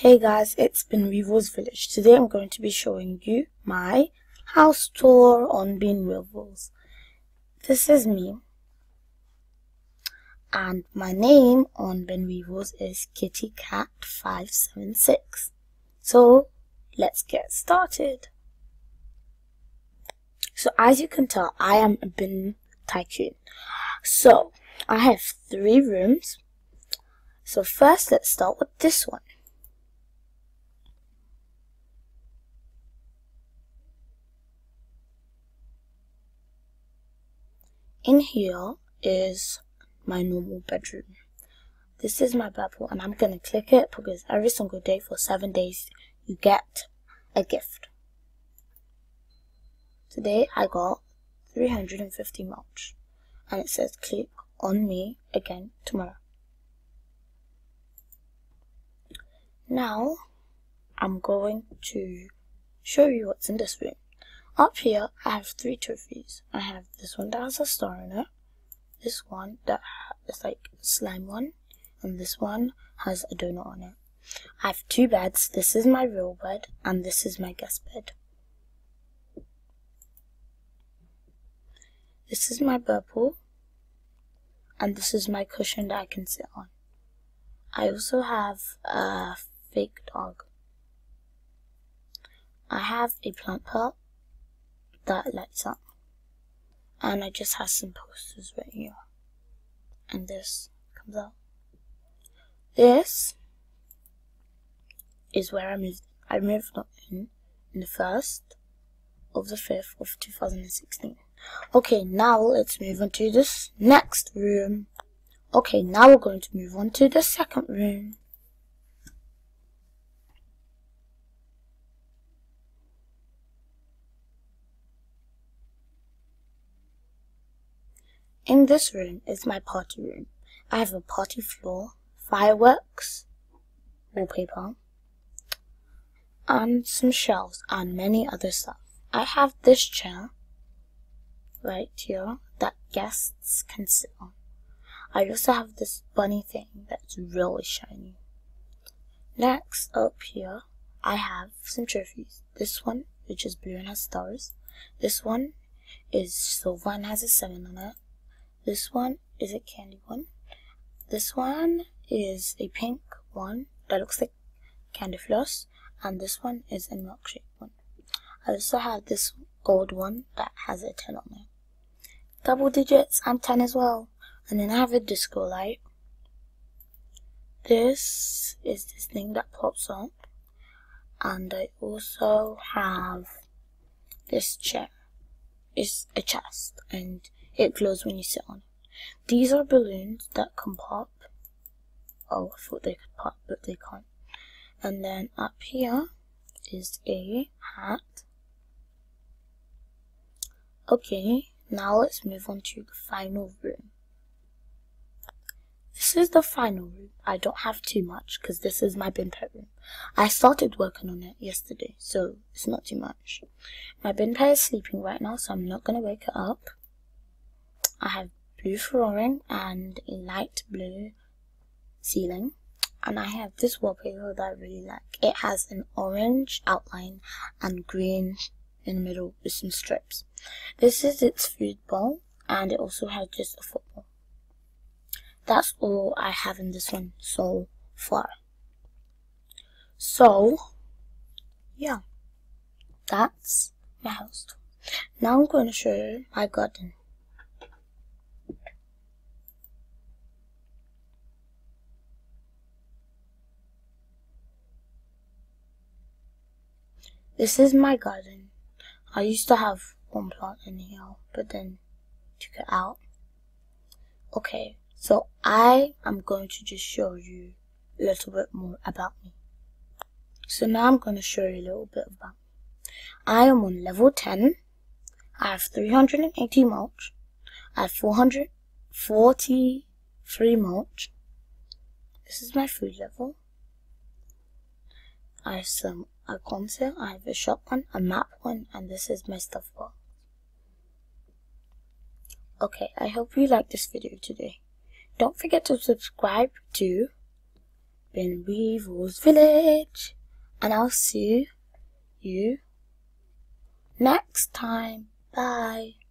Hey guys, it's Bin Weevils Village. Today I'm going to be showing you my house tour on Bin Weevils. This is me. And my name on Bin Weevils is Kitty Cat 576. So let's get started. So as you can tell, I am a bin tycoon. So I have three rooms. So first let's start with this one. In here is my normal bedroom. This is my Bible and I'm going to click it because every single day for seven days you get a gift. Today I got 350 mulch and it says click on me again tomorrow. Now I'm going to show you what's in this room. Up here, I have three trophies. I have this one that has a star in it, this one that is like slime one, and this one has a donut on it. I have two beds. This is my real bed, and this is my guest bed. This is my purple, and this is my cushion that I can sit on. I also have a fake dog. I have a plant pot that lights up. And I just have some posters right here. And this comes out. This is where I moved. I moved in in the first of the 5th of 2016. Okay, now let's move on to this next room. Okay, now we're going to move on to the second room. In this room is my party room. I have a party floor, fireworks, wallpaper, and some shelves and many other stuff. I have this chair right here that guests can sit on. I also have this bunny thing that's really shiny. Next, up here, I have some trophies. This one, which is blue and has stars. This one is silver and has a 7 on it. This one is a candy one. This one is a pink one that looks like candy floss. And this one is a milkshake one. I also have this gold one that has a 10 on it. Double digits, I'm 10 as well. And then I have a disco light. This is this thing that pops up. And I also have this chair. It's a chest and it glows when you sit on it. These are balloons that can pop. Oh, I thought they could pop, but they can't. And then up here is a hat. Okay, now let's move on to the final room. This is the final room. I don't have too much because this is my bin pet room. I started working on it yesterday, so it's not too much. My bin pet is sleeping right now, so I'm not going to wake it up. I have blue flooring and a light blue ceiling. And I have this wallpaper that I really like. It has an orange outline and green in the middle with some strips. This is its food bowl and it also has just a football. That's all I have in this one so far. So, yeah, that's my house. Now I'm going to show you my garden. This is my garden. I used to have one plant in here, but then took it out. Okay, so I am going to just show you a little bit more about me. So now I'm going to show you a little bit about me. I am on level 10. I have 380 mulch. I have 443 mulch. This is my food level. I have some a console, I have a shotgun, a map one, and this is my stuff box. Okay, I hope you liked this video today. Don't forget to subscribe to Bin Weevils Village, and I'll see you next time. Bye.